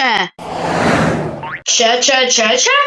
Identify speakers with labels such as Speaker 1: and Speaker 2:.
Speaker 1: 切
Speaker 2: 切切切切。